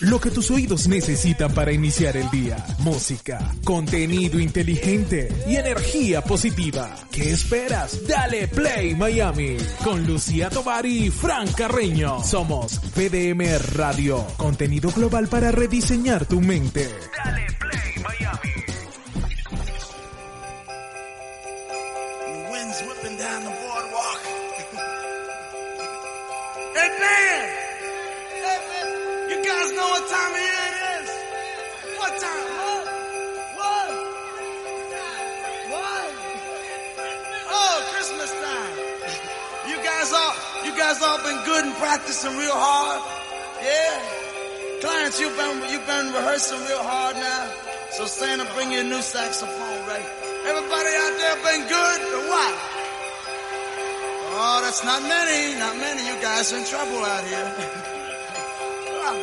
Lo que tus oídos necesitan para iniciar el día. Música, contenido inteligente y energía positiva. ¿Qué esperas? Dale Play Miami con Lucía Tovar y Fran Carreño. Somos PDM Radio, contenido global para rediseñar tu mente. Dale Play practicing real hard? Yeah? Clients, you've been, you've been rehearsing real hard now. So Santa bring you a new saxophone, right? Everybody out there been good or what? Oh, that's not many, not many. You guys are in trouble out here. Ah.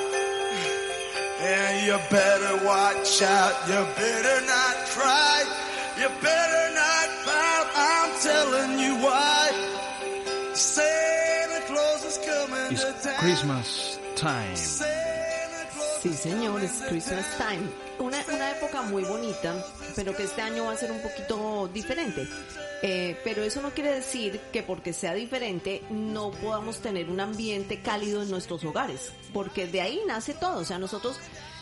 yeah, you better watch out. You better not cry. You better not pout. I'm telling you why. Christmas time. Sí, señores, Christmas Time. Una, una época muy bonita, pero que este año va a ser un poquito diferente. Eh, pero eso no quiere decir que porque sea diferente no podamos tener un ambiente cálido en nuestros hogares, porque de ahí nace todo. O sea, nosotros,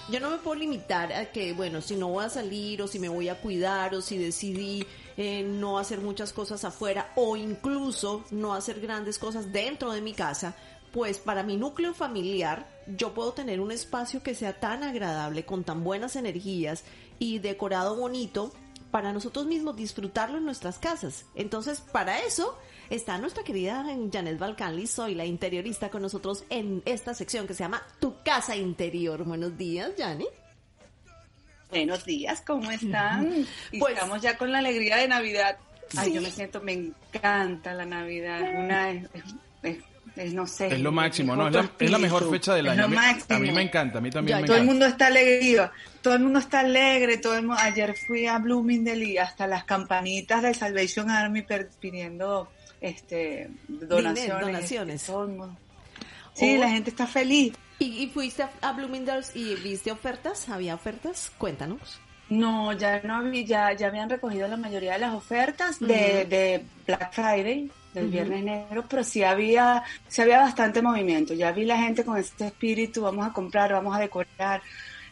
yo no me puedo limitar a que, bueno, si no voy a salir o si me voy a cuidar o si decidí eh, no hacer muchas cosas afuera o incluso no hacer grandes cosas dentro de mi casa, pues para mi núcleo familiar yo puedo tener un espacio que sea tan agradable, con tan buenas energías y decorado bonito para nosotros mismos disfrutarlo en nuestras casas. Entonces, para eso está nuestra querida Janet Balcanli, soy la interiorista con nosotros en esta sección que se llama Tu casa interior. Buenos días, Janet. Buenos días, ¿cómo están? Pues- estamos ya con la alegría de Navidad. Ay, yo me siento, me encanta la Navidad. Una es, es- es- no sé. Es lo máximo, ¿no? Es la, es la mejor fecha del es año. A mí, a mí me encanta, a mí también Ya, me Todo el encanta. mundo está alegre, todo el mundo está alegre, todo el mundo, ayer fui a Bloomingdale y hasta las campanitas de Salvation Army per- pidiendo este donaciones. donaciones. todo el mundo. Sí, Oh. la gente está feliz. ¿Y, y fuiste a, a Bloomingdale's y viste ofertas? ¿Había ofertas? Cuéntanos. No, ya no había, ya, ya habían recogido la mayoría de las ofertas de, de Black Friday, del Viernes Negro, pero sí había, sí había bastante movimiento. Ya vi la gente con este espíritu, vamos a comprar, vamos a decorar.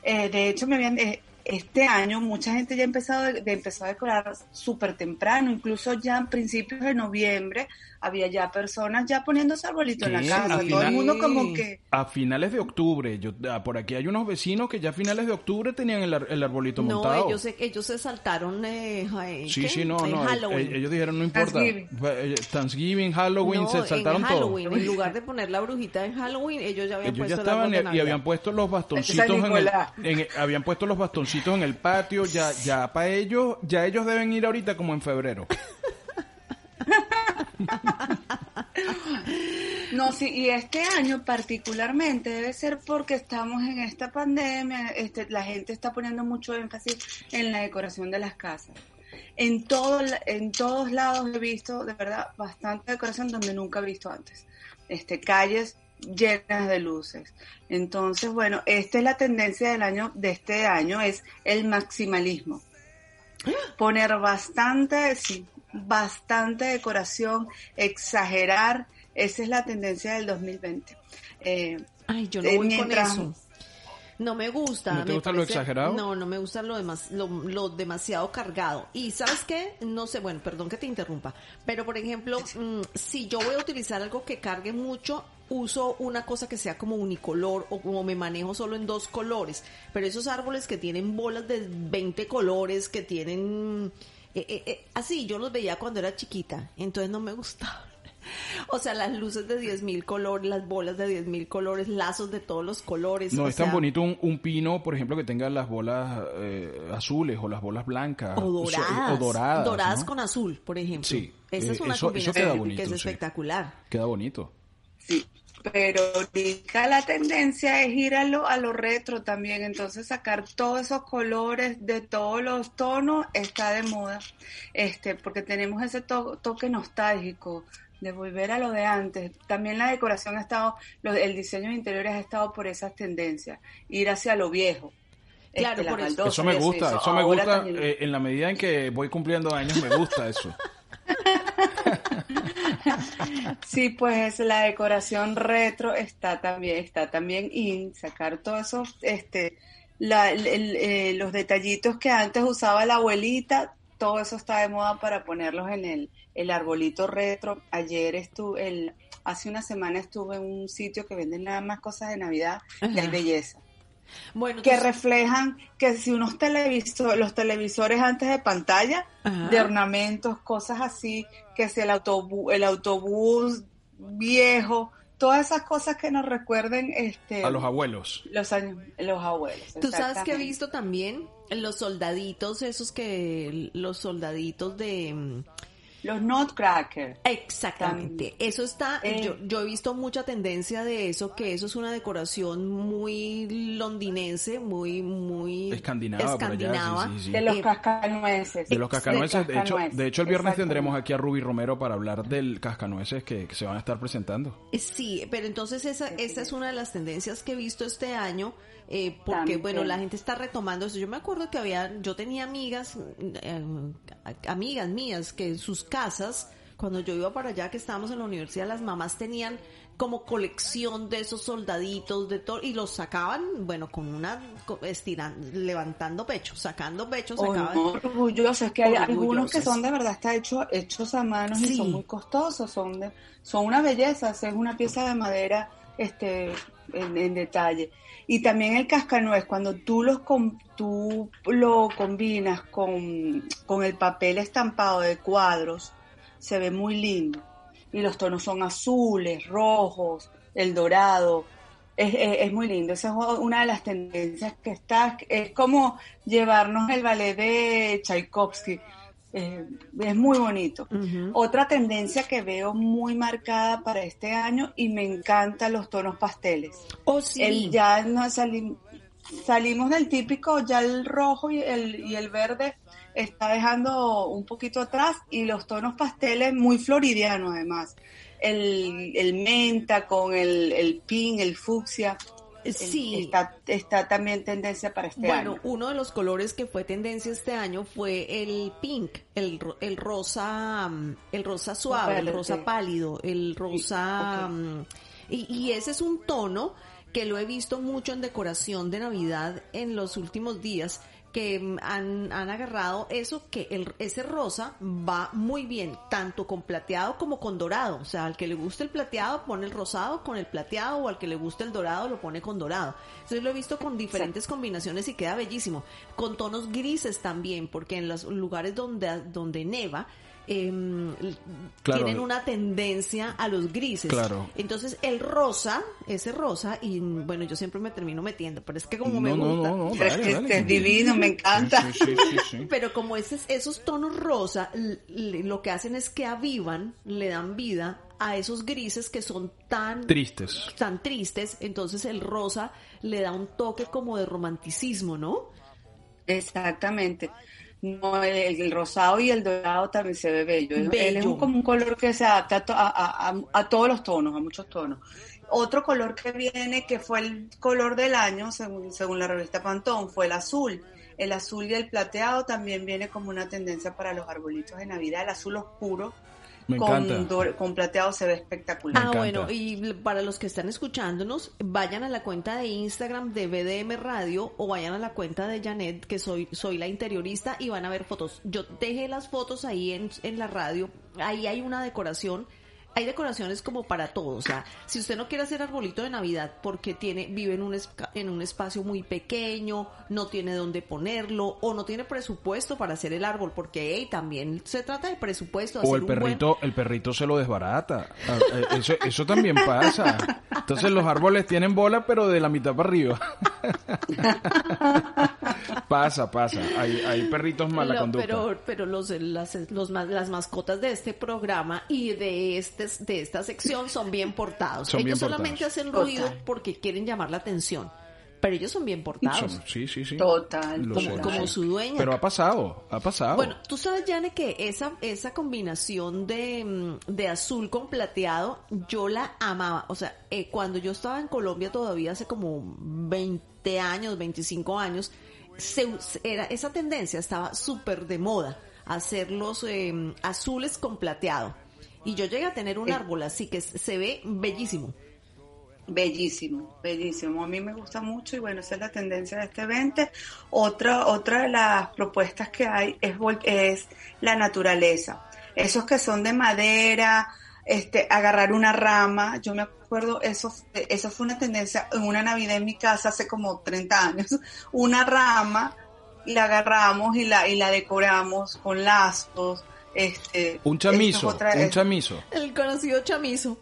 Eh, de hecho, me habían, eh, este año mucha gente ya ha empezado de, de- empezó a decorar súper temprano, incluso ya a principios de noviembre había ya personas ya poniéndose arbolito en la casa. A Todo el mundo como que A finales de octubre, yo ah, por aquí hay unos vecinos que ya a finales de octubre tenían el, ar- el arbolito No, montado. ellos, se- ellos se saltaron eh, eh, Sí, sí, no, en no. Halloween. Ellos dijeron, no importa. Thanksgiving. Eh, Thanksgiving, Halloween, No, se saltaron en todo. En lugar de poner la brujita en Halloween, ellos ya habían Ellos ya puesto el estaban de y- habían puesto los bastoncitos el, en- habían puesto los bastoncitos en el patio, ya ya para ellos, ya ellos deben ir ahorita como en febrero. No, sí, y este año particularmente debe ser porque estamos en esta pandemia, este, la gente está poniendo mucho énfasis en la decoración de las casas. En, todo, en todos lados he visto, de verdad, bastante decoración donde nunca he visto antes. Este, calles llenas de luces. Entonces, bueno, esta es la tendencia del año, de este año, es el maximalismo. Poner bastante, sí, bastante decoración, exagerar, esa es la tendencia del 2020. Eh, Ay, yo no Eh, voy mientras- con eso. No me gusta. ¿No te me gusta lo exagerado? No, no me gusta lo, demas- lo, lo demasiado cargado. Y ¿sabes qué? No sé, bueno, perdón que te interrumpa. Pero, por ejemplo, mm, si yo voy a utilizar algo que cargue mucho, uso una cosa que sea como unicolor o como me manejo solo en dos colores. Pero esos árboles que tienen bolas de 20 colores, que tienen... eh, eh, eh, así, yo los veía cuando era chiquita. Entonces no me gustaba. O sea, las luces de 10.000 colores, las bolas de 10.000 colores, lazos de todos los colores. No o es tan sea, bonito un, un pino, por ejemplo, que tenga las bolas eh, azules o las bolas blancas. O doradas. O doradas. Doradas ¿no? con azul, por ejemplo. Sí, Esa eh, es una eso- eso combinación queda que bonito, es sí. espectacular. Queda bonito. Sí, pero ahorita la tendencia es ir a lo, a lo retro también, entonces sacar todos esos colores de todos los tonos está de moda, este, porque tenemos ese to- toque nostálgico de volver a lo de antes. También la decoración ha estado, lo- el diseño de interiores ha estado por esas tendencias, ir hacia lo viejo. Claro, Este, por eso. me gusta, eso. eso me gusta. también- eh, en la medida en que voy cumpliendo años, me gusta eso. Sí, pues la decoración retro está también, está también in, sacar todos esos, este, la- el- el, eh, los detallitos que antes usaba la abuelita, todo eso está de moda para ponerlos en el, el arbolito retro. Ayer estuve, el, hace una semana estuve en un sitio que venden nada más cosas de Navidad y hay belleza. Bueno, Que entonces- reflejan que si unos televisores, los televisores antes de pantalla, Ajá. de ornamentos, cosas así, que si el autobús, el autobús viejo, todas esas cosas que nos recuerden este A los abuelos. los años, los abuelos. Tú sabes que he visto también los soldaditos, esos que, los soldaditos de... Los nutcracker. Exactamente, eso está, Eh. yo, yo he visto mucha tendencia de eso, que eso es una decoración muy londinense, muy, muy Escandinava, por allá, sí, escandinava. sí, sí. De los Eh, cascanueces. De los cascanueces, de hecho, cascanueces, de hecho el viernes tendremos aquí a Ruby Romero para hablar del cascanueces que, que se van a estar presentando. Eh, Sí, pero entonces esa, esa es una de las tendencias que he visto este año, eh, porque También. bueno, la gente está retomando eso. Yo me acuerdo que había, yo tenía amigas, eh, amigas mías, que en sus casas, cuando yo iba para allá, que estábamos en la universidad, las mamás tenían como colección de esos soldaditos de todo y los sacaban, bueno, con una estirando, levantando pecho, sacando pecho, Oh, sacaban. no, orgullosos, es que hay algunos que son de verdad está hecho, hechos a manos Sí. y son muy costosos, son de, son una belleza, es una pieza de madera este en, detalle. Y también el cascanuez, cuando tú los tú lo combinas con, con el papel estampado de cuadros, se ve muy lindo. Y los tonos son azules, rojos, el dorado, es, es- es muy lindo, esa es una de las tendencias que está, es como llevarnos el ballet de Tchaikovsky, eh, es muy bonito. Otra tendencia que veo muy marcada para este año y me encantan los tonos pasteles. Oh, sí. El, ya no salim- salimos del típico, ya el rojo y el, y el verde está dejando un poquito atrás y los tonos pasteles muy floridianos además. El, el menta con el, el pink, el fucsia. Sí. Está, está también tendencia para este Bueno, año. uno de los colores que fue tendencia este año fue el pink, el, el rosa, mm, el rosa suave, el rosa pálido, el rosa, mm, y, y ese es un tono que lo he visto mucho en decoración de Navidad en los últimos días que mm, han, han agarrado eso que el, ese rosa va muy bien tanto con plateado como con dorado. O sea al que le guste el plateado pone el rosado con el plateado o al que le guste el dorado lo pone con dorado. Entonces lo he visto con diferentes combinaciones y queda bellísimo. Con tonos grises también porque en los lugares donde donde neva em, Claro. tienen una tendencia a los grises Claro. entonces el rosa ese rosa y bueno yo siempre me termino metiendo pero es que como me no, gusta no, no, no, Pero es dale, que dale, este es divino, me encanta. Sí, sí, sí, sí. Pero como esos, esos tonos rosa, lo que hacen es que avivan, le dan vida a esos grises que son tan Tristes. tan tristes, entonces el rosa le da un toque como de romanticismo, ¿no? Exactamente. No, el, el rosado y el dorado también se ve bello. Él- Él es un- como un color que se adapta a- a- a- a todos los tonos, a muchos tonos. Otro color que viene, que fue el color del año, según, según la revista Pantón, fue el azul. El azul y el plateado también viene como una tendencia para los arbolitos de Navidad. El azul oscuro Me con, plateado se ve espectacular. Ah, bueno, y para los que están escuchándonos, vayan a la cuenta de Instagram de BDM Radio o vayan a la cuenta de Janet, que soy, soy la interiorista, y van a ver fotos. Yo dejé las fotos ahí en, en la radio, ahí hay una decoración. Hay decoraciones como para todos, o sea, si usted no quiere hacer arbolito de Navidad porque tiene vive en un en un espacio muy pequeño, no tiene dónde ponerlo o no tiene presupuesto para hacer el árbol, porque hey, también se trata de presupuesto, O hacer el un buen- perrito, el perrito se lo desbarata. Ah, eh, Eso, eso también pasa. Entonces los árboles tienen bola, pero de la mitad para arriba. pasa, pasa. Hay, hay perritos mala No, conducta. Pero, pero los, las, los, ma- las mascotas de este programa y de, este, de esta sección son bien portados. Son Ellos bien solamente portados. hacen ruido Total. porque quieren llamar la atención. pero ellos son bien portados. Son- Sí, sí, sí. Total. Lo como, como su dueña. Pero ha pasado, ha pasado. Bueno, tú sabes, Yane, que esa, esa combinación de, mm, de azul con plateado, yo la amaba. O sea, eh, cuando yo estaba en Colombia todavía hace como 20 años, 25 años, se, era, esa tendencia estaba súper de moda, hacer los eh, azules con plateado. Y yo llegué a tener un Eh. árbol así que se ve bellísimo. Bellísimo, bellísimo. A mí me gusta mucho y bueno, esa es la tendencia de este 20. Otra, otra de las propuestas que hay es, es la naturaleza. Esos que son de madera, este, agarrar una rama. Yo me acuerdo, eso, eso fue una tendencia en una Navidad en mi casa hace como 30 años. Una rama, y la agarramos y la, y la decoramos con lazos. Este, un es chamizo, otra- un es- chamizo. El conocido chamizo.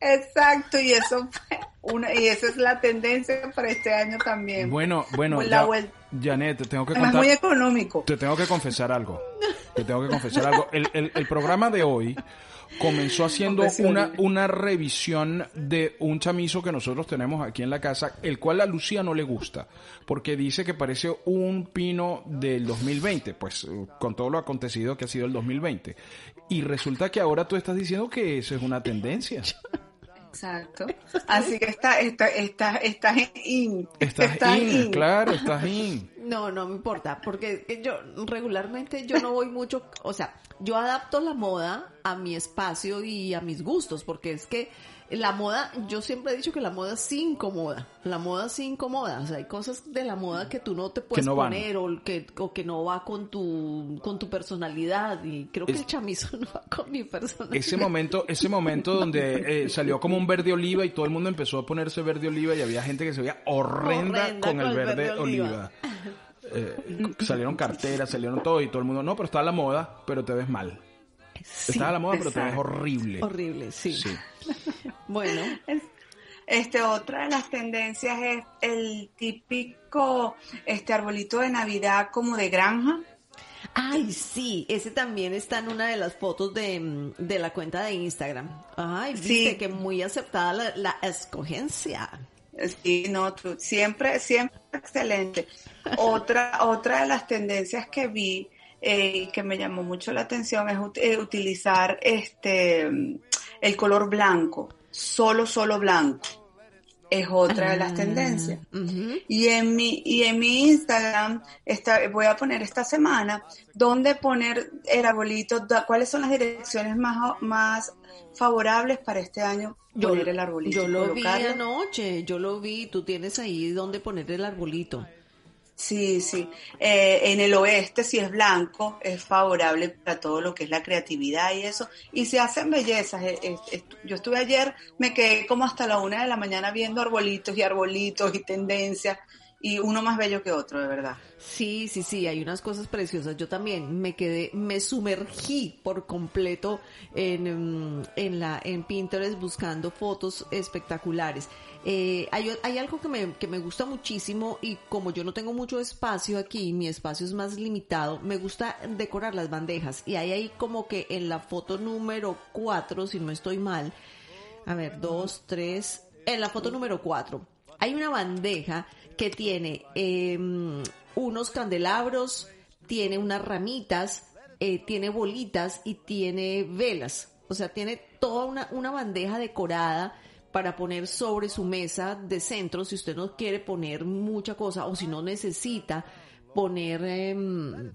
Exacto, y eso fue una, y esa es la tendencia para este año también. Bueno, bueno, La ya. Janet, te tengo que contar. muy económico. Te tengo que confesar algo. Te tengo que confesar algo. El, el- el programa de hoy comenzó haciendo una, una revisión de un chamizo que nosotros tenemos aquí en la casa, el cual a Lucía no le gusta, porque dice que parece un pino del 2020, pues con todo lo acontecido que ha sido el 2020. Y resulta que ahora tú estás diciendo que eso es una tendencia. Exacto. Así que está, está, está, estás in. Estás in, claro, estás in. No, no me importa, porque yo regularmente yo no voy mucho, o sea, yo adapto la moda a mi espacio y a mis gustos, porque es que la moda, yo siempre he dicho que la moda sí incomoda, la moda sí incomoda, o sea, hay cosas de la moda que tú no te puedes no van. poner o que, o que no va con tu, con tu personalidad y creo que el chamizo no va con mi personalidad. Ese momento, ese momento donde eh, salió como un verde oliva y todo el mundo empezó a ponerse verde oliva y había gente que se veía horrenda, Horrenda con el con el verde, verde oliva. oliva. Eh, salieron carteras, salieron todo y todo el mundo, no, pero está la moda, pero te ves mal. está a la moda, pero te ves horrible. Horrible, sí. Sí. Bueno, Este, otra de las tendencias es el típico este arbolito de Navidad como de granja. Ay, sí, ese también está en una de las fotos de, mm, de la cuenta de Instagram. Ay, Sí. que muy aceptada la, la escogencia. Sí, no, tú- siempre, siempre excelente. Otra, otra de las tendencias que vi eh, que me llamó mucho la atención es ut- eh, utilizar este mm, el color blanco, solo, solo blanco. Es otra de las Ah, tendencias. Y en mi, y en mi Instagram esta, voy a poner esta semana dónde poner el arbolito, da- cuáles son las direcciones más, más favorables para este año poner el arbolito. yo lo vi anoche, yo lo vi, tú tienes ahí donde poner el arbolito. Sí, sí. Eh, en el oeste, si es blanco, es favorable para todo lo que es la creatividad y eso. Y se hacen bellezas. Eh, eh, yo estuve ayer, me quedé como hasta la una de la mañana viendo arbolitos y arbolitos y tendencias. Y uno más bello que otro, de verdad. Sí, sí, sí, hay unas cosas preciosas. Yo también me quedé, me sumergí por completo en, mm, en la, en Pinterest buscando fotos espectaculares. Eh, hay, algo que me, que me gusta muchísimo y como yo no tengo mucho espacio aquí, mi espacio es más limitado, me gusta decorar las bandejas. Y hay ahí como que en la foto número 4, si no estoy mal, a ver, dos, tres. En la foto número cuatro hay una bandeja que tiene eh, unos candelabros, tiene unas ramitas, eh, tiene bolitas y tiene velas. O sea, tiene toda una, una bandeja decorada para poner sobre su mesa de centro si usted no quiere poner mucha cosa o si no necesita poner... em,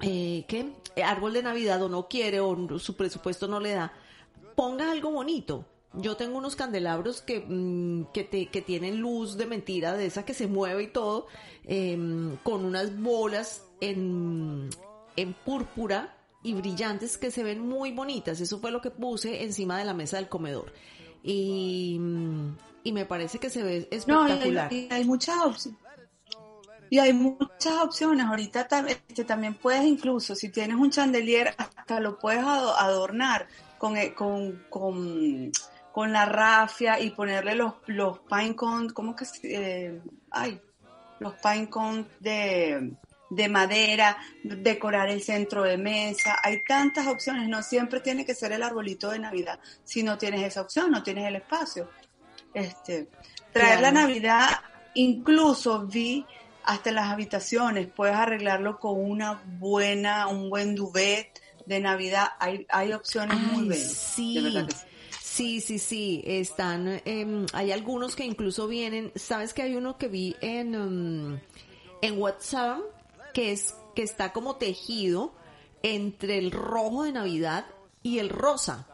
eh, ¿qué? árbol de Navidad o no quiere o su presupuesto no le da, ponga algo bonito. Yo tengo unos candelabros que, mm, que, te- que tienen luz de mentira, de esa que se mueve y todo, em, con unas bolas en, en púrpura y brillantes que se ven muy bonitas. Eso fue lo que puse encima de la mesa del comedor. Y, y me parece que se ve No, y espectacular. hay, y hay muchas opciones. Y hay muchas opciones. Ahorita este, también puedes incluso, si tienes un chandelier, hasta lo puedes ado- adornar con, eh, con, con, con la rafia y ponerle los, los pine cones, ¿cómo que eh, ay, los pine cones de, de madera, decorar el centro de mesa. Hay tantas opciones. No siempre tiene que ser el arbolito de Navidad. Si no tienes esa opción, no tienes el espacio. Este, traer la. Navidad incluso vi hasta en las habitaciones, puedes arreglarlo con una buena, un buen duvet de Navidad. Hay, hay opciones muy Ay, bellas. sí. de verdad que sí. Sí, sí, sí, están, em, hay algunos que incluso vienen, sabes que hay uno que vi en, em, en WhatsApp que es, que está como tejido entre el rojo de Navidad y el rosa.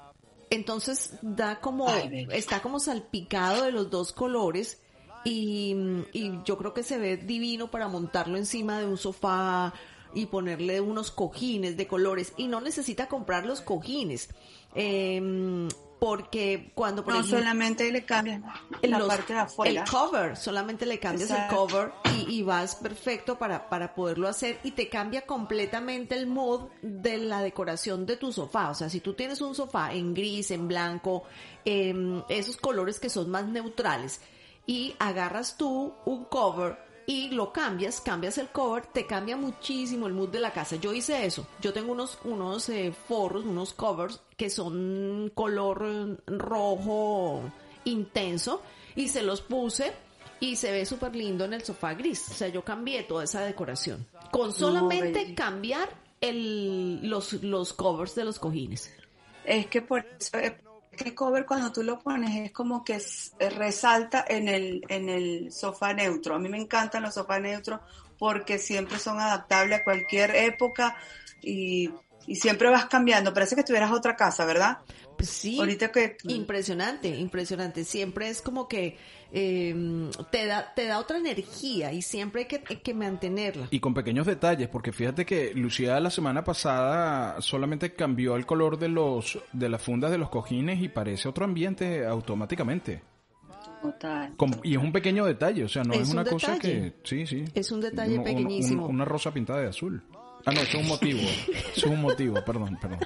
Entonces da como, Ay, está como salpicado de los dos colores y, y yo creo que se ve divino para montarlo encima de un sofá y ponerle unos cojines de colores y no necesita comprar los cojines. Em, porque cuando por No ejemplo, solamente le cambian la los- parte de afuera. El cover, solamente le cambias Exacto. el cover y, y vas perfecto para, para poderlo hacer y te cambia completamente el mood de la decoración de tu sofá. O sea, si tú tienes un sofá en gris, en blanco, em, esos colores que son más neutrales y agarras tú un cover y lo cambias, cambias el cover, te cambia muchísimo el mood de la casa. Yo hice eso. Yo tengo unos, unos eh, forros, unos covers que son color eh, rojo intenso y se los puse y se ve súper lindo en el sofá gris. O sea, yo cambié toda esa decoración. Con solamente cambiar el, los, los covers de los cojines. Es que por eso es que el cover cuando tú lo pones es como que eh, resalta en el, en el sofá neutro. A mí me encantan los sofás neutros porque siempre son adaptables a cualquier época y, y siempre vas cambiando. Parece que estuvieras a otra casa, ¿verdad? Pues sí. Ahorita que... Impresionante, impresionante. Siempre es como que eh, te da te da otra energía y siempre hay que, hay que mantenerla. Y con pequeños detalles, porque fíjate que Lucía la semana pasada solamente cambió el color de los de las fundas de los cojines y parece otro ambiente automáticamente. Total. Y es un pequeño detalle, o sea, no es, Es un una cosa que... Sí, sí. Es un detalle Un- un- pequeñísimo. un- una rosa pintada de azul. Ah, no, eso es un motivo. Eso es un motivo, perdón, perdón.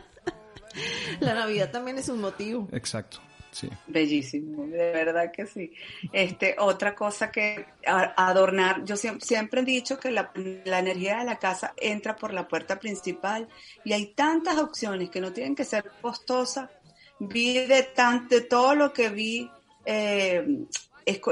La Navidad también es un motivo. Exacto, sí. Bellísimo, de verdad que sí. Este, otra cosa que adornar, yo siempre, siempre he dicho que la, la energía de la casa entra por la puerta principal y hay tantas opciones que no tienen que ser costosas. Vi de, tan, de todo lo que vi, eh,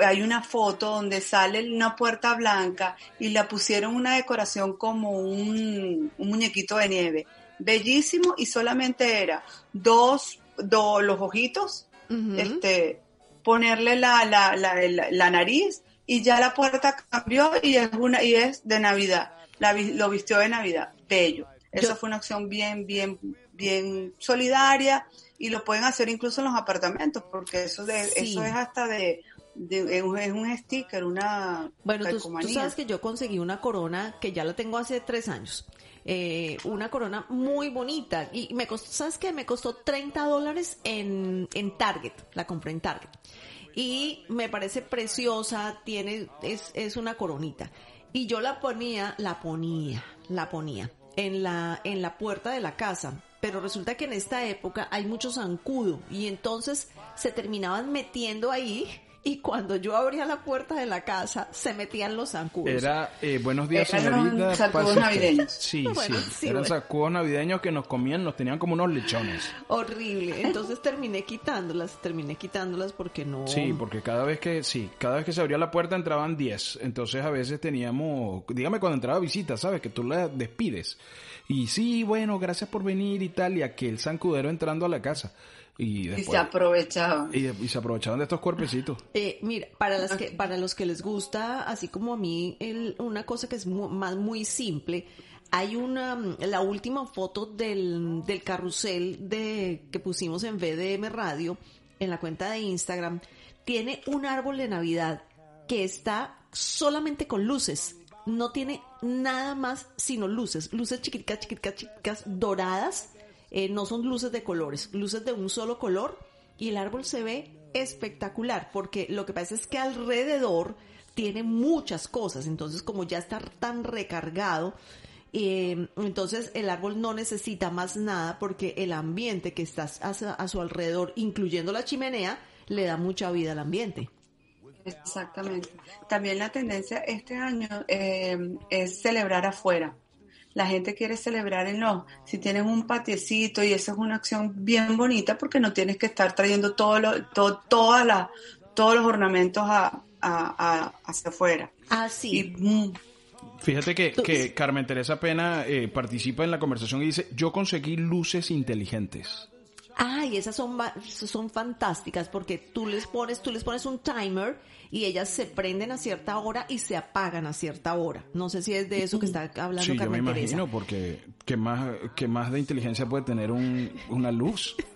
hay una foto donde sale una puerta blanca y la pusieron una decoración como un, un muñequito de nieve. Bellísimo y solamente era dos, dos los ojitos, este, ponerle la, la, la, la, la nariz y ya la puerta cambió y es una y es de Navidad. La, lo vistió de Navidad. Bello. Esa Yo- fue una acción bien, bien, bien solidaria y lo pueden hacer incluso en los apartamentos porque eso de, Sí. eso es hasta de, de- es un- sticker, una Bueno, tú, sabes que yo conseguí una corona que ya la tengo hace tres años. Eh, una corona muy bonita. Y me costó, ¿sabes qué? Me costó 30 dólares en, en Target. La compré en Target. Y me parece preciosa, tiene, es, es una coronita. Y yo la ponía, la ponía, la ponía en la, en la puerta de la casa. Pero resulta que en esta época hay mucho zancudo y entonces se terminaban metiendo ahí y cuando yo abría la puerta de la casa se metían los zancudos. Era eh, buenos días, señorita. usted. navideños. Sí, Bueno, sí. sí, Eran bueno. sacudos navideños que nos comían, nos tenían como unos lechones. Horrible. Entonces terminé quitándolas, terminé quitándolas porque no. Sí, porque cada vez que sí, cada vez que se abría la puerta entraban 10. Entonces a veces teníamos, dígame cuando entraba visita, ¿sabes? Que tú la despides. Y sí, bueno, gracias por venir y tal, y aquel zancudero entrando a la casa. Y se aprovechaba. y, y se aprovechaban de estos cuerpecitos. Eh, mira, para las que, para los que les gusta, así como a mí, el- una cosa que es mu- más muy simple, hay una, mm, la última foto del, del carrusel de, que pusimos en VDM Radio, en la cuenta de Instagram, tiene un árbol de Navidad que está solamente con luces. No tiene nada más sino luces. Luces chiquiticas, chiquiticas, chiquiticas, doradas. Eh, no son luces de colores, luces de un solo color. Y el árbol se ve espectacular porque lo que pasa es que alrededor tiene muchas cosas. Entonces, como ya está tan recargado, eh, entonces el árbol no necesita más nada porque el ambiente que está a, su- alrededor, incluyendo la chimenea, le da mucha vida al ambiente. Exactamente. También la tendencia este año eh, es celebrar afuera. La gente quiere celebrar en los, si tienen un patiecito y esa es una acción bien bonita porque no tienes que estar trayendo todo lo, to- todas las- todos los ornamentos a, a- a- hacia afuera. Ah, sí. Y, mm, Fíjate que, que Carmen Teresa Pena eh, participa en la conversación y dice, yo conseguí luces inteligentes. Ay, esas son, son fantásticas porque tú les pones, tú les pones un timer y ellas se prenden a cierta hora y se apagan a cierta hora. No sé si es de eso que está hablando Sí, yo me Teresa. imagino, porque ¿qué más, qué más de inteligencia puede tener un, una luz?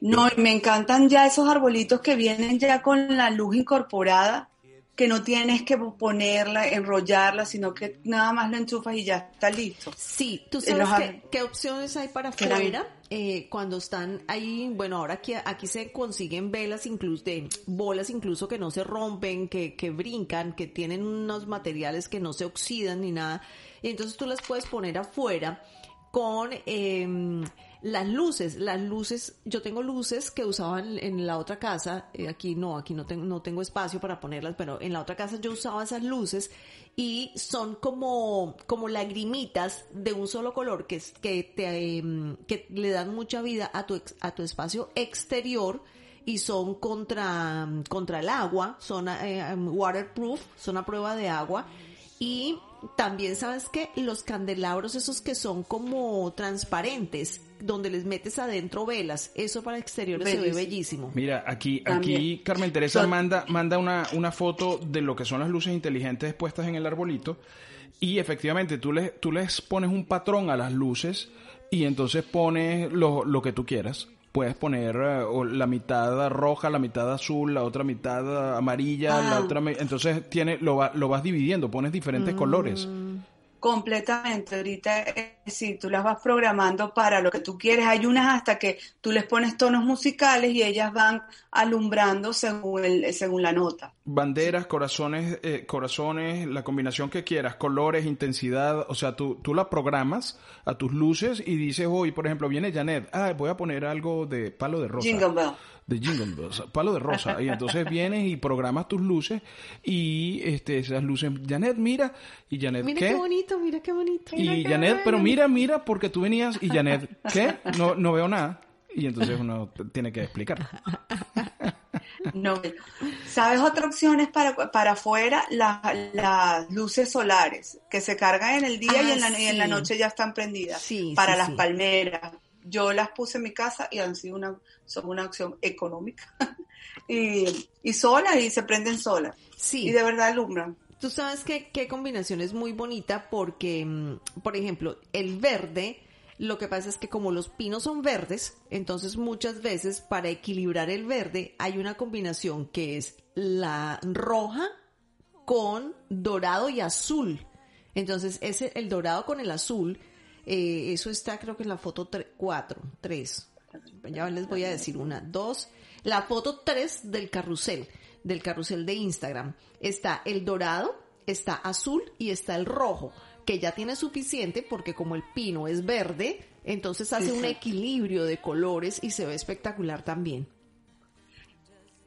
No, y me encantan ya esos arbolitos que vienen ya con la luz incorporada, que no tienes que ponerla, enrollarla, sino que nada más lo enchufas y ya está listo. Sí, ¿tú Eh, sabes qué, qué opciones hay para afuera? Eh, cuando están ahí, bueno, ahora aquí, aquí se consiguen velas incluso de bolas incluso que no se rompen, que, que brincan, que tienen unos materiales que no se oxidan ni nada. Y entonces tú las puedes poner afuera con em, las luces, las luces, yo tengo luces que usaban en la otra casa, eh, aquí no, aquí no, tengo no tengo espacio para ponerlas, pero en la otra casa yo usaba esas luces y son como, como lagrimitas de un solo color que, que, te, em, que le dan mucha vida a tu, a tu espacio exterior y son contra, contra el agua, son eh, um, waterproof, son a prueba de agua. Y también sabes que los candelabros esos que son como transparentes, donde les metes adentro velas, eso para exteriores se ve Bellísimo. bellísimo. Mira, aquí, aquí. Carmen Teresa Son- manda, manda una, una foto de lo que son las luces inteligentes puestas en el arbolito y efectivamente tú les, tú les pones un patrón a las luces y entonces pones lo, lo que tú quieras. Puedes poner o la mitad roja, la mitad azul, la otra mitad amarilla, la Ah. otra... Entonces tiene, lo, va- lo vas dividiendo, pones diferentes colores. Completamente. Ahorita eh, sí, tú las vas programando para lo que tú quieres. Hay unas hasta que tú les pones tonos musicales y ellas van alumbrando según, el, según la nota. Banderas, corazones, eh, corazones, la combinación que quieras, colores, intensidad, o sea, tú, tú la programas a tus luces y dices, hoy, por ejemplo, viene Janet, ah, voy a poner algo de palo de rosa. Jingle Bell. De Jingle Bells, palo de rosa. Y entonces vienes y programas tus luces y este, esas luces, Janet, mira, y Janet, Mira ¿qué? qué bonito, mira qué bonito. Y Janet, pero mira, mira, porque tú venías, y Janet, ¿qué? No, no veo nada. Y entonces uno tiene que explicar. No. ¿Sabes otra opción es para, para afuera? La- las luces solares, que se cargan en el día Ah, y, en la, y en la noche ya están prendidas. Sí, para sí, las palmeras. Yo las puse en mi casa y han sido una, son una opción económica. y, y solas, y se prenden solas. Sí. Y de verdad alumbran. Tú sabes que qué combinación es muy bonita porque, mm, por ejemplo, el verde, lo que pasa es que como los pinos son verdes, entonces muchas veces para equilibrar el verde hay una combinación que es la roja con dorado y azul. Entonces, ese, el dorado con el azul, eh, eso está creo que en la foto 4, 3. Ya les voy a decir una, dos. La foto 3 del carrusel, del carrusel de Instagram. Está el dorado, está azul y está el rojo, que ya tiene suficiente porque como el pino es verde, entonces hace un equilibrio de colores y se ve espectacular también.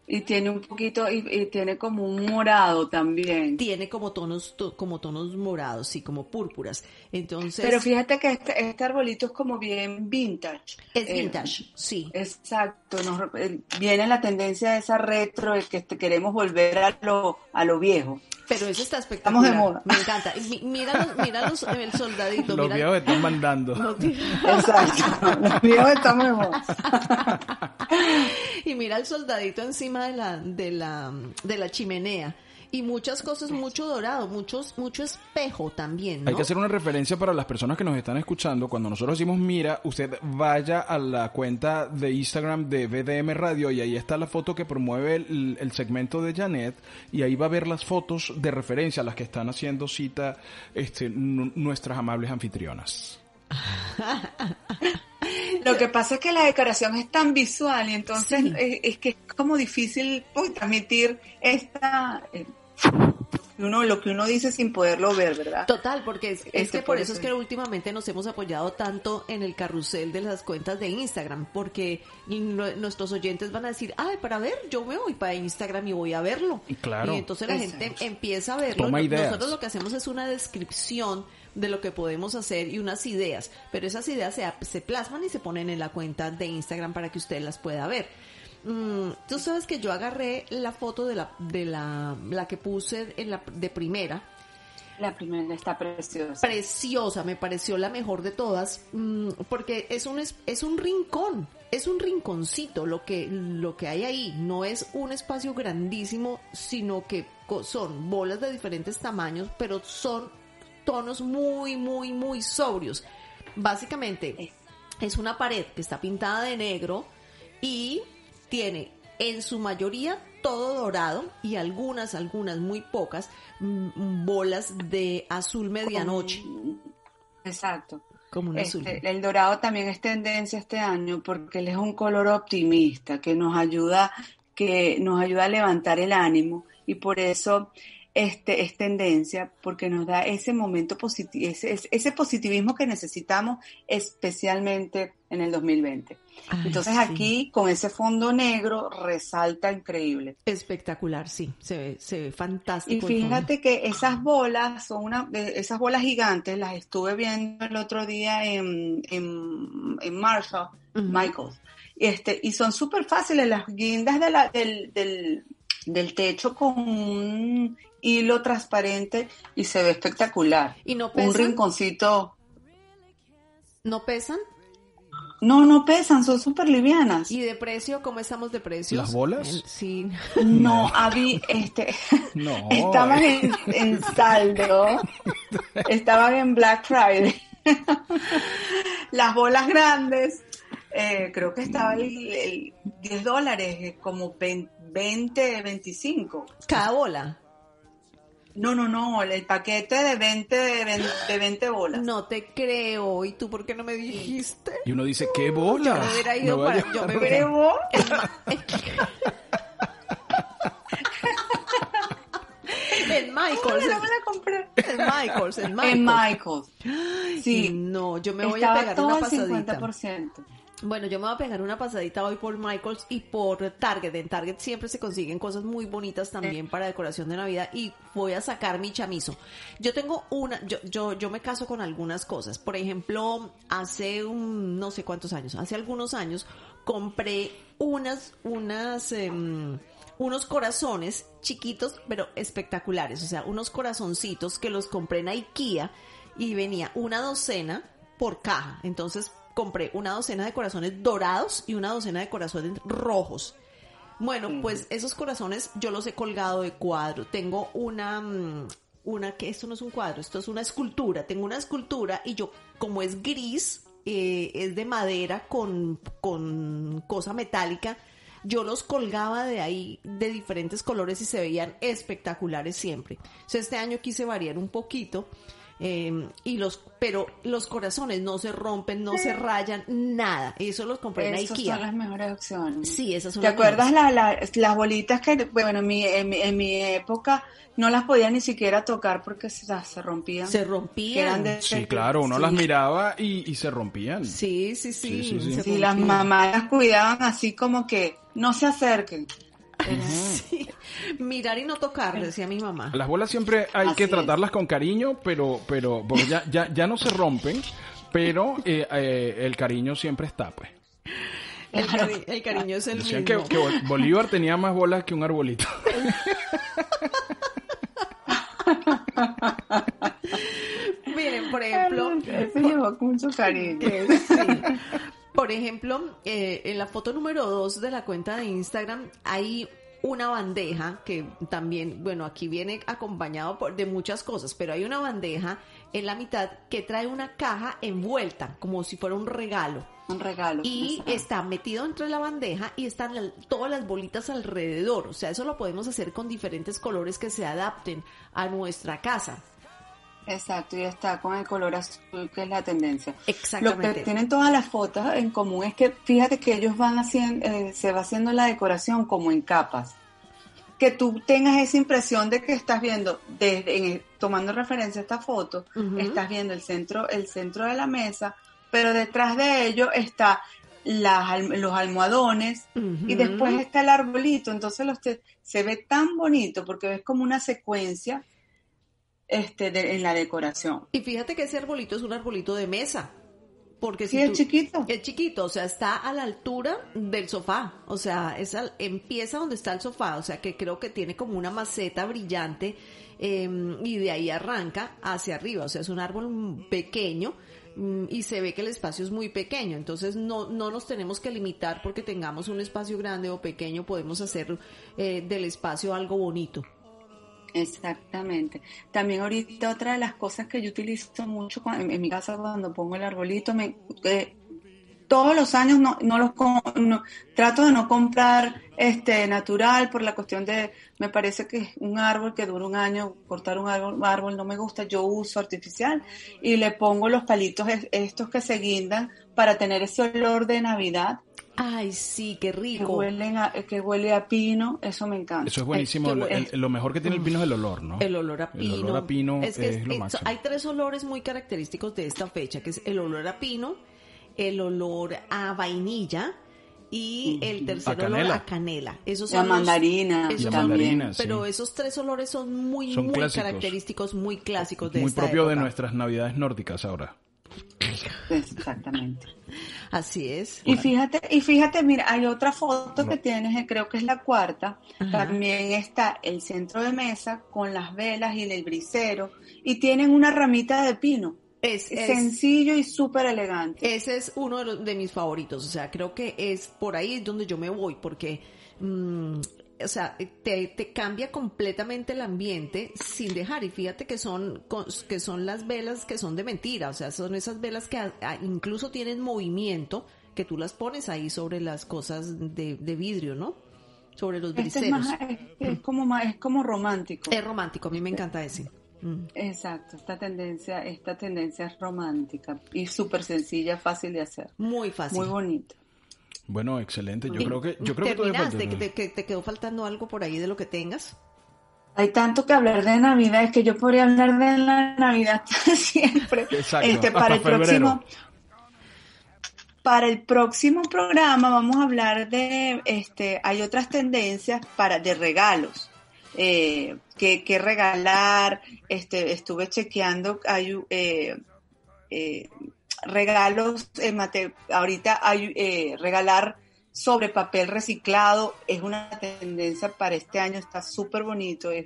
Y tiene un poquito, y, y tiene como un morado también. Tiene como tonos, to- como tonos morados, sí, como púrpuras. Entonces, Pero fíjate que este, este arbolito es como bien vintage. es Eh, vintage, sí. Exacto, nos, eh, viene la tendencia de esa retro de que queremos volver a lo, a lo viejo. Pero eso está espectacular. Estamos de moda. Me encanta. Y mi- Mira, los, mira los- el soldadito. Los viejos están mandando. los Exacto, los viejos estamos de moda. y mira el soldadito encima de la, de la, de la chimenea. Y muchas cosas, mucho dorado, muchos, mucho espejo también, ¿no? Hay que hacer una referencia para las personas que nos están escuchando. Cuando nosotros decimos mira, usted vaya a la cuenta de Instagram de BDM Radio y ahí está la foto que promueve el, el segmento de Janet y ahí va a ver las fotos de referencia a las que están haciendo cita este, nu- nuestras amables anfitrionas. Lo que pasa es que la decoración es tan visual y entonces Sí. es, es que es como difícil pues, transmitir esta eh, uno lo que uno dice sin poderlo ver, ¿verdad? Total, porque es, es Este, que por por eso es que últimamente nos hemos apoyado tanto en el carrusel de las cuentas de Instagram, porque nu- nuestros oyentes van a decir, ay, para ver, yo me voy para Instagram y voy a verlo. Claro. Y entonces la Exacto. gente empieza a verlo. Toma ideas. Nosotros lo que hacemos es una descripción de lo que podemos hacer y unas ideas, pero esas ideas se, se plasman y se ponen en la cuenta de Instagram para que usted las pueda ver. Mm, tú sabes que yo agarré la foto de la, de la, la que puse en la, de primera. La primera está preciosa. Preciosa, me pareció la mejor de todas, mm, porque es un, es, es un rincón, es un rinconcito lo que, lo que hay ahí. No es un espacio grandísimo, sino que son bolas de diferentes tamaños, pero son tonos muy, muy, muy sobrios. Básicamente, es una pared que está pintada de negro y tiene en su mayoría todo dorado y algunas, algunas muy pocas mm, bolas de azul medianoche. Exacto. Como un azul. Este, el dorado también es tendencia este año porque él es un color optimista que nos ayuda, que nos ayuda a levantar el ánimo y por eso este es tendencia porque nos da ese momento positivo, ese, ese- positivismo que necesitamos especialmente en el 2020. Ay, Entonces sí. aquí con ese fondo negro resalta increíble. Espectacular, sí, se ve, se ve Y fantástico. fondo. fíjate que esas bolas son una, de- esas bolas gigantes, las estuve viendo el otro día en, en, en Marshall, Ujú. Michaels. Este, y son súper fáciles, las guindas de la, del, del, del techo con un hilo transparente y se ve espectacular. ¿Y no Un pesan? rinconcito. ¿No pesan? No, no pesan, son súper livianas. ¿Y de precio? ¿Cómo estamos de precios? ¿Las bolas? Sí. No, había, este, No. estaban en, en saldo, estaban en Black Friday. Las bolas grandes, eh, creo que estaba el, el 10 dólares, eh, como 20, 25. Cada bola. No, no, no, el paquete de 20, de 20, de 20 bolas. No te creo. ¿Y tú por qué no me dijiste? Y uno dice, ¿qué bola? Yo me hubiera ido Me para- yo me hubiera- Creo, En Michaels. no me la compré. En Michaels, en Michaels. En Michaels. Sí, No, yo me voy a pegar todo una pasadita. 50%. Bueno, yo me voy a pegar una pasadita hoy por Michaels y por Target. En Target siempre se consiguen cosas muy bonitas también para decoración de Navidad y voy a sacar mi chamizo. Yo tengo una, yo, yo, yo me caso con algunas cosas. Por ejemplo, hace un, no sé cuántos años, hace algunos años compré unas, unas, em, unos corazones chiquitos pero espectaculares. O sea, unos corazoncitos que los compré en IKEA y venía una docena por caja. Entonces compré una docena de corazones dorados y una docena de corazones rojos. Bueno, pues esos corazones yo los he colgado de cuadro. Tengo una, mm, una que esto no es un cuadro, esto es una escultura. Tengo una escultura y yo, como es gris, eh, es de madera con, con cosa metálica. Yo los colgaba de ahí de diferentes colores y se veían espectaculares siempre. Entonces, este año quise variar un poquito. Eh, y los, pero los corazones no se rompen, no se rayan, nada. Eso los compré en Esas IKEA. son las mejores opciones. Sí, esas son ¿Te las acuerdas la- la- las bolitas que, bueno, en mi, en, mi, en mi época no las podía ni siquiera tocar porque se, se rompían? Se rompían. eran de- Sí, claro, uno Sí. las miraba y, y se rompían. Sí, sí, sí. Sí, sí, sí. las mamás las cuidaban así como que no se acerquen. Sí. Mirar y no tocar, decía mi mamá. Las bolas siempre hay Así que es. tratarlas con cariño, pero, pero porque ya, ya, ya no se rompen, pero eh, eh, el cariño siempre está, pues. El, cari- el cariño es el Decían que, mismo. que Bol- Bolívar tenía más bolas que un arbolito. Miren, por ejemplo, Eso llevó con mucho cariño. Sí. Por ejemplo, eh, en la foto número 2 de la cuenta de Instagram hay una bandeja que también, bueno, aquí viene acompañado por, de muchas cosas, pero hay una bandeja en la mitad que trae una caja envuelta, como si fuera un regalo. Un regalo. Y está metido dentro de la bandeja y están la- todas las bolitas alrededor. O sea, eso lo podemos hacer con diferentes colores que se adapten a nuestra casa. Exacto, y está con el color azul, que es la tendencia. Lo que Exactamente. tienen todas las fotos en común es que fíjate que ellos van haciendo, eh, se va haciendo la decoración como en capas. Que tú tengas esa impresión de que estás viendo, desde, en tomando referencia a esta foto, estás viendo el centro, el centro de la mesa, pero detrás de ello está las, los almohadones y después está el arbolito. Entonces los te- se ve tan bonito porque ves como una secuencia este, de- en la decoración. Y fíjate que ese arbolito es un arbolito de mesa. Porque Sí, si es tú- chiquito. Es chiquito, o sea, está a la altura del sofá. O sea, es al- empieza donde está el sofá. O sea, que creo que tiene como una maceta brillante eh, y de ahí arranca hacia arriba. O sea, es un árbol mm, pequeño mm, y se ve que el espacio es muy pequeño. Entonces, no, no nos tenemos que limitar porque tengamos un espacio grande o pequeño. Podemos hacer eh, del espacio algo bonito. Exactamente. También ahorita otra de las cosas que yo utilizo mucho en, mi casa cuando pongo el arbolito, me, eh, todos los años no, no los trato de no comprar este natural por la cuestión de, me parece que un árbol que dura un año, cortar un árbol, un árbol no me gusta, yo uso artificial y le pongo los palitos es- estos que se guindan para tener ese olor de Navidad Ay, sí, qué que, rico. huelen a, que huele a pino, eso me encanta. Eso es buenísimo. El- el- lo mejor que tiene el pino es el olor, ¿no? El olor a pino. El olor a pino es, que es- lo es- máximo. hay tres olores muy característicos de esta fecha, que es el olor a pino, el olor a vainilla y el tercer A olor canela. a canela. Esos Y a son los- mandarina esos Y a son- mandarina, sí. Pero esos tres olores son muy, Son muy clásicos. característicos, muy clásicos de Muy esta propio de época. nuestras navidades nórdicas ahora. Exactamente. Así es. Y fíjate, y fíjate, mira, hay otra foto que tienes, eh, creo que es la cuarta. Ajá. También está el centro de mesa con las velas y el brisero y tienen una ramita de pino. Es, es- Sencillo y súper elegante. Ese es uno de, los- de mis favoritos, o sea, creo que es por ahí donde yo me voy, porque, mm, o sea, te, te cambia completamente el ambiente sin dejar, y fíjate que son, que son las velas que son de mentira, o sea, son esas velas que a- a- incluso tienen movimiento, que tú las pones ahí sobre las cosas de, de vidrio, ¿no? Sobre los Este es, briseros. es, es como más, es como romántico. Es romántico, a mí me encanta ese. Mm. Exacto, esta tendencia, esta tendencia es romántica y súper sencilla, fácil de hacer. Muy fácil. Muy bonita. Bueno, excelente. Yo Y- creo que, yo creo que ¿Que te, que te quedó faltando algo por ahí de lo que tengas? Hay tanto que hablar de Navidad, es que yo podría hablar de la Navidad siempre. Exacto, Este, hasta para el febrero. próximo, para el próximo programa vamos a hablar de, este, hay otras tendencias para de regalos. Eh, que, que regalar, este, estuve chequeando, hay eh, eh, regalos, en mate- ahorita hay eh, regalar sobre papel reciclado, es una tendencia para este año, está súper bonito, es,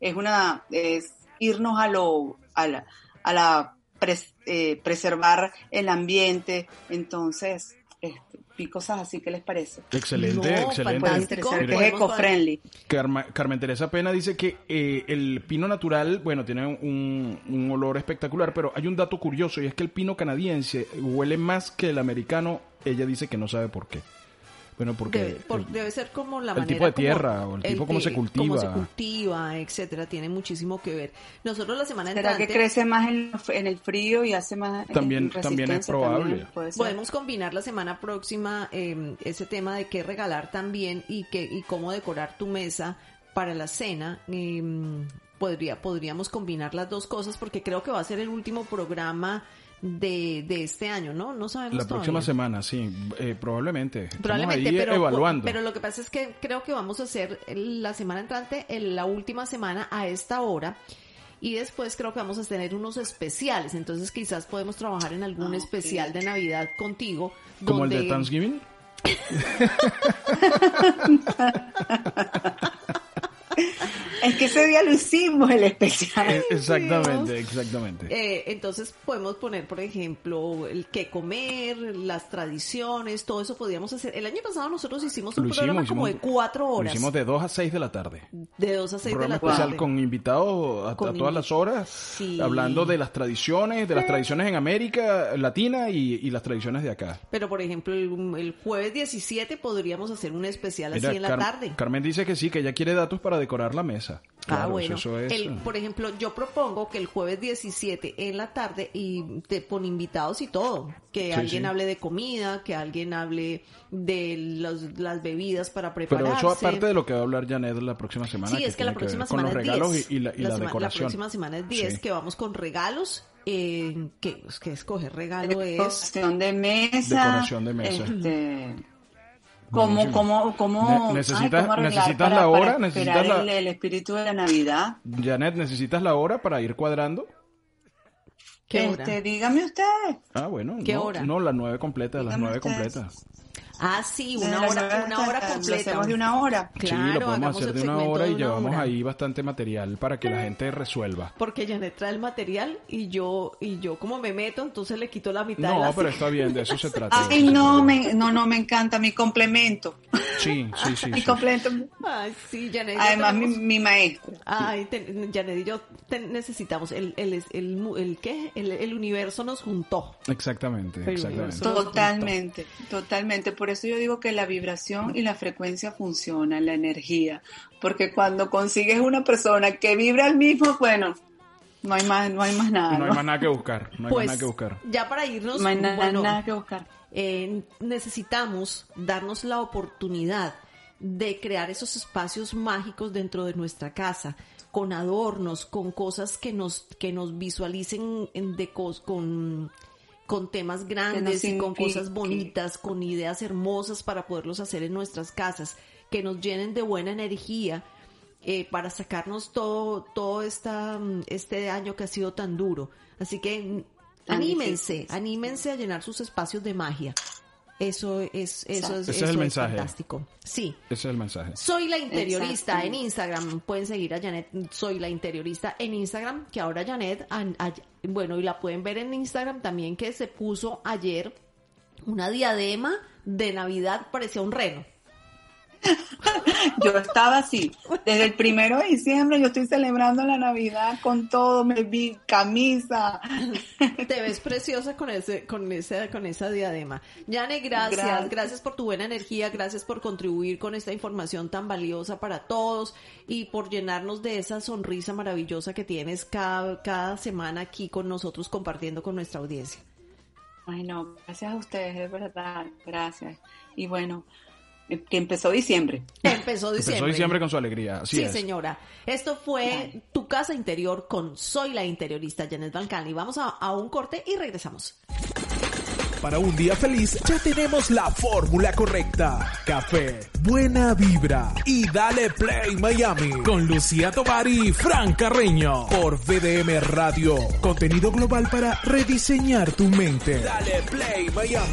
es una, es irnos a lo, a la, a la pres- eh, preservar el ambiente, entonces, este, y cosas así, ¿qué les parece? Excelente, No, excelente. Es eco-friendly. Carma- Carmen Teresa Pena dice que eh, el pino natural, bueno, tiene un, un olor espectacular, pero hay un dato curioso y es que el pino canadiense huele más que el americano. Ella dice que no sabe por qué. Bueno, porque Debe, por- debe ser como la el manera tipo de como- tierra o el tipo cómo se Cómo cultiva. se cultiva, etcétera, tiene muchísimo que ver. Nosotros la semana ¿Será que entrante crece más en, en el frío y hace más eh, También- también es probable. También podemos combinar la semana próxima eh, ese tema de qué regalar también y qué y cómo decorar tu mesa para la cena. eh, podría podríamos combinar las dos cosas porque creo que va a ser el último programa de, de este año, ¿no? No sabemos La próxima todavía. semana, sí, eh, probablemente. Probablemente, ahí pero, evaluando. pero lo que pasa es que creo que vamos a hacer la semana entrante, en la última semana a esta hora. Y después creo que vamos a tener unos especiales. Entonces quizás podemos trabajar en algún Ah, ok. especial de Navidad contigo. Como el donde- de Thanksgiving. Es que ese día lo hicimos el especial. Eh, exactamente, exactamente. Eh, entonces podemos poner, por ejemplo, el qué comer, las tradiciones, todo eso podríamos hacer. El año pasado nosotros hicimos un programa hicimos, como de cuatro Lo horas. hicimos de 2 a 6 de la tarde. de dos a seis de la especial tarde. con invitados a, todas invi- las horas, Sí. hablando de las tradiciones, de las tradiciones en América Latina y, y las tradiciones de acá. Pero, por ejemplo, el, el jueves 17 podríamos hacer un especial Mira, así en la Car- tarde. Carmen dice que sí, que ella quiere datos para decorar la mesa. ah, bueno. Eso es, El- por ejemplo, yo propongo que el jueves 17 en la tarde y te pon invitados y todo. Que Sí, alguien sí. hable de comida, que alguien hable de los- las bebidas para pero prepararse. eso aparte de lo que va a hablar Janet la próxima semana. Sí, es que la próxima con semana los es regalos 10. y, y la, y la sema- decoración. próxima semana es 10, Sí. que vamos con regalos. Eh, que, es que escoger regalo es... Decoración de mesa. Decoración de mesa. ¿Cómo, cómo, cómo, Ne- necesitas- ay, cómo arreglar necesitas para- la hora, para necesitas esperar la- el, el espíritu de la Navidad? Janet, ¿necesitas la hora para ir cuadrando? ¿Qué hora? Este, dígame ustedes. Ah, bueno. ¿Qué no, hora? No, las nueve completas, las nueve completas. Ah, sí, una De hora, una hora completa. hacemos de una hora. sí, Claro, lo podemos hacer el de una hora de y una llevamos hora. ahí bastante material para que la gente resuelva. Porque Janet trae el material y yo, y yo como me meto, entonces le quito la mitad de No, la pero está bien, de eso se trata. de Ay, no, me, no, no, me encanta mi complemento. Sí, sí, sí. Mi sí. complemento. Ay, sí, Janet. Además, mi, tenemos- mi maestra. Ay, te- Janet y yo te- necesitamos, el, el, el, mu- el, ¿qué? El, el universo nos juntó. Exactamente, exactamente. Totalmente, totalmente. Por eso yo digo que la vibración y la frecuencia funcionan, la energía. Porque cuando consigues una persona que vibra al mismo, bueno, no hay más, no hay más nada. No hay más nada que buscar, no hay Pues, más nada que buscar. ya para irnos, No hay na- bueno, nada que buscar. eh, necesitamos darnos la oportunidad de crear esos espacios mágicos dentro de nuestra casa, con adornos, con cosas que nos, que nos visualicen en- de cos- con, con temas grandes y con cosas bonitas, con ideas hermosas para poderlos hacer en nuestras casas, que nos llenen de buena energía. eh, para sacarnos todo todo esta, mm, este año que ha sido tan duro. Así que anímense, anímense a llenar sus espacios de magia. Eso es, eso es, Ese es eso el mensaje. fantástico. Sí. Ese es el mensaje. Soy la interiorista en. Instagram. Pueden seguir a Janet. Soy la interiorista en Instagram. Que ahora Janet, a- bueno, y la pueden ver en Instagram también que se puso ayer una diadema de Navidad. Parecía un reno. Yo estaba así. Desde el primero de diciembre yo estoy celebrando la Navidad con todo, me vi camisa. Te ves preciosa con ese, con esa, con esa diadema. Yane, gracias, gracias, Gracias. por tu buena energía, gracias por contribuir con esta información tan valiosa para todos y por llenarnos de esa sonrisa maravillosa que tienes cada, cada semana aquí con nosotros compartiendo con nuestra audiencia. Ay, no, gracias a ustedes, de verdad, gracias. Y bueno, que empezó diciembre. Empezó diciembre. Empezó diciembre con su alegría, así sí, es. señora. Esto fue Tu Casa Interior con Soy la Interiorista Janet Balcani. Vamos a, a un corte y regresamos. Para un día feliz ya tenemos la fórmula correcta. Café, buena vibra y dale play Miami con Lucía Tovar y Fran Carreño por VDM Radio. Contenido global para rediseñar tu mente. Dale play Miami.